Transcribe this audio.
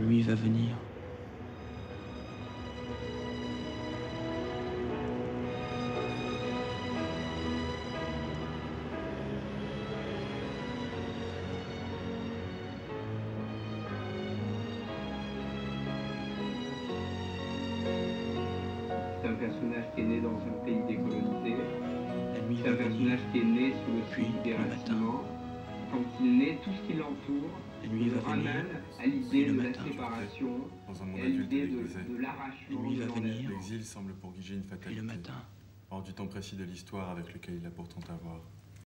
nuit va venir. C'est un personnage qui est né dans un pays décolonisé. La C'est un personnage qui est né sous le signe des. Quand il naît, tout ce qui l'entoure le ramène à l'idée de la matin. séparation Dans un monde et à l'idée de, l'arrachement. Va venir. L'exil semble pour Guigé une fatalité. le matin. Hors du temps précis de l'histoire avec lequel il a pourtant à voir.